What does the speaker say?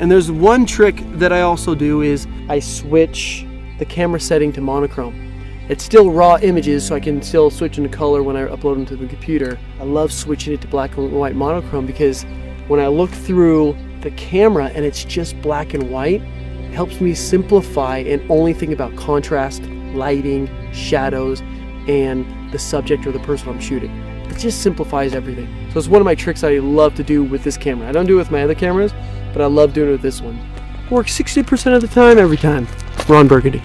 And there's one trick that I also do is I switch the camera setting to monochrome. It's still raw images, so I can still switch into color when I upload them to the computer. I love switching it to black and white monochrome because when I look through the camera and it's just black and white, it helps me simplify and only think about contrast, lighting, shadows, and the subject or the person I'm shooting. It just simplifies everything. So it's one of my tricks I love to do with this camera. I don't do it with my other cameras, but I love doing it with this one. Works 60% of the time every time. Ron Burgundy.